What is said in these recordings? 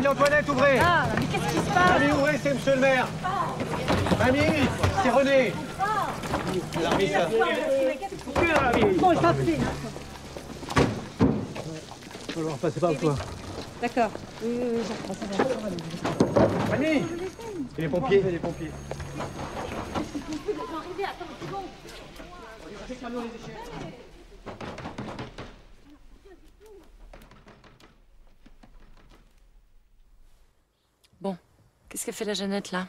Mamie Antoinette, ouvrez Ah, mais qu'est-ce qui se passe? Mamie, ouvrez, c'est monsieur le maire Mamie, c'est René L'arbitre. Bon, je t'en prie. Alors, passez par toi. D'accord. Oui, oui, oui, c'est bon. Mamie Et les pompiers Et les pompiers. Bon, qu'est-ce qu'a fait la Jeannette là?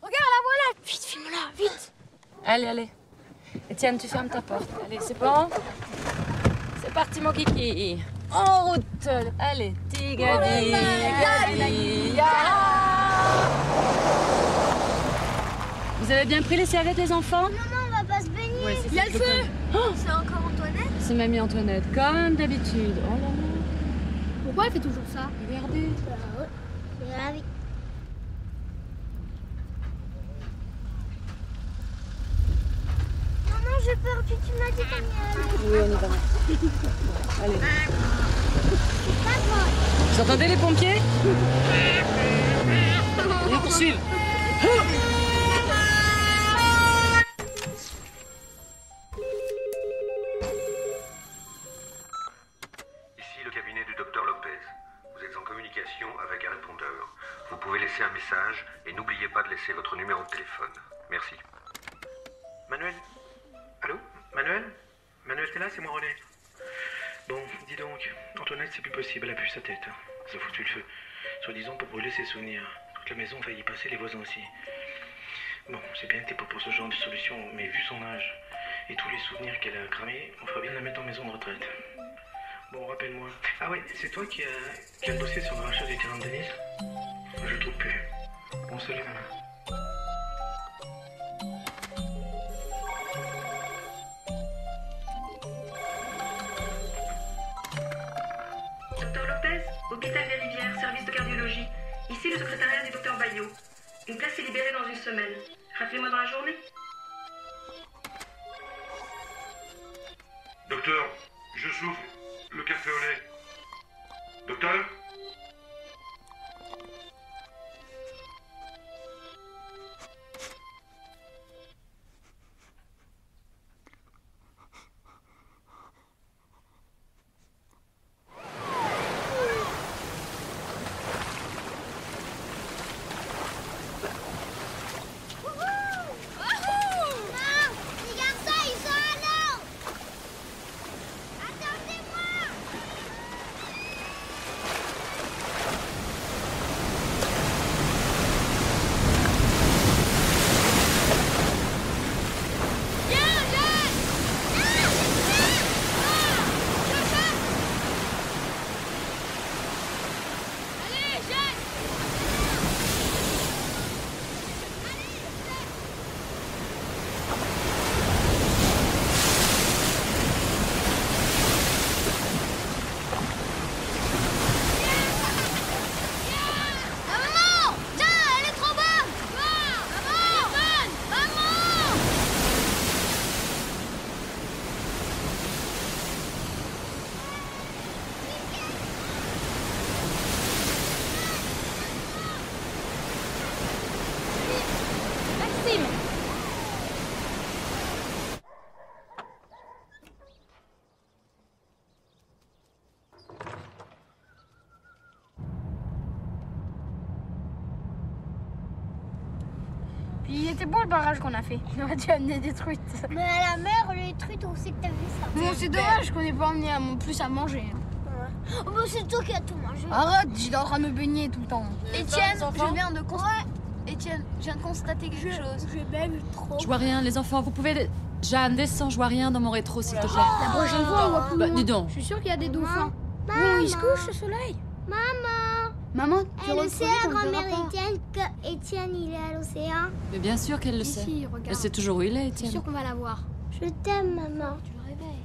Regarde, la voilà Vite, filme-la, vite Allez, allez. Étienne, tu fermes ta porte. Allez, c'est bon? C'est parti, mon kiki. En route Allez, tigadi, tigadi, ya. Vous avez bien pris les serviettes, les enfants? Maman, on va pas se baigner Ouais, Il y a ça, le je feu connais. C'est encore Antoinette? C'est mamie Antoinette, comme d'habitude. Oh là là, Pourquoi elle fait toujours ça regardez. Bah ouais, c'est la vie. Maman, j'ai peur, puis tu m'as dit qu'on y allait. Oui, on y va. Allez. Papa Vous entendez les pompiers Ils nous poursuivent. pouvez laisser un message et n'oubliez pas de laisser votre numéro de téléphone. Merci. Manuel Allô Manuel Manuel, t'es là C'est moi René. Bon, dis donc, Antoinette, c'est plus possible, elle a plus sa tête. Ça a foutu le feu. Soi-disant pour brûler ses souvenirs. Toute la maison va y passer, les voisins aussi. Bon, c'est bien que t'es pas pour ce genre de solution, mais vu son âge et tous les souvenirs qu'elle a cramés, on ferait bien la mettre en maison de retraite. Bon, rappelle-moi. Ah ouais, c'est toi qui as, qui as bossé sur le rachat du terrain de Denise Je plus. Bon, salut, maman. Docteur Lopez, hôpital des Rivières, service de cardiologie. Ici le secrétariat du docteur Bayot. Une place est libérée dans une semaine. Rappelez-moi dans la journée. Docteur, je souffre. Le café au lait. Docteur Puis il était beau le barrage qu'on a fait. On aurait dû amener des truites. Mais à la mer, les truites, on sait que t'as vu ça. Bon, c'est dommage qu'on ait pas emmené à mon plus à manger. Oh, bah, c'est toi qui as tout mangé. Arrête, j'étais en train de me baigner tout le temps. Etienne, je viens de constater. Etienne, je viens de constater quelque chose. Je baigne trop. Je vois rien, les enfants, vous pouvez. Jeanne, descends, je vois rien dans mon rétro, s'il te plaît. La prochaine fois, on voit plus Bah, dis donc. Je suis sûre qu'il y a des dauphins. Maman. Bon, il se couche le soleil. Maman Maman, tu Elle le sait, la grand-mère. Étienne, que Étienne, il est à l'océan. Mais bien sûr qu'elle le sait. si, regarde. Elle sait toujours où il est, Je suis Étienne. sûre qu'on va la voir. Je t'aime, maman. Tu le réveilles.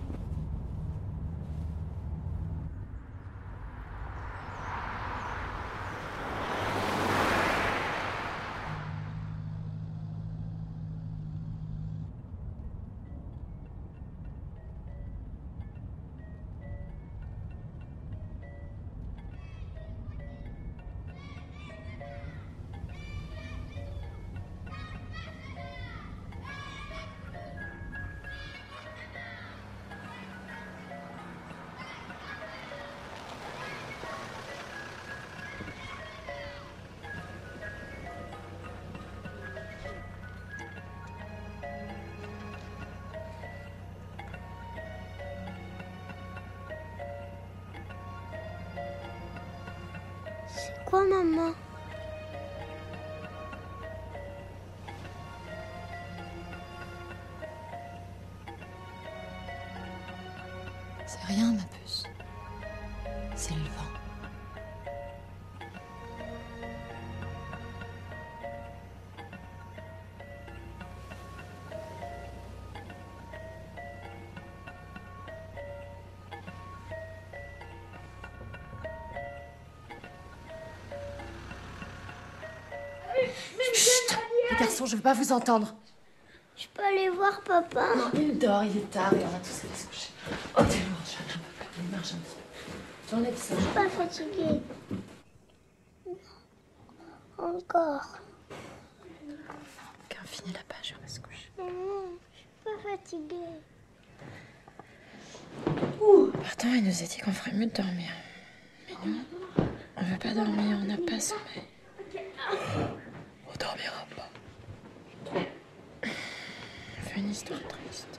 Quoi, maman C'est rien, ma Chut Les garçons, je veux pas vous entendre. Je peux aller voir papa Non, il dort, il est tard et on va tous aller se coucher. Oh, t'es lourd, je n'en peux plus. Marche un petit peu. J'enlève ça. Je suis pas fatiguée. Encore. Quand on finit la page, on va se coucher. Maman, je suis pas fatiguée. Pourtant, il nous a dit qu'on ferait mieux de dormir. Mais nous, on veut pas dormir, on n'a pas sommeil. Dormira pas. On fait une histoire triste.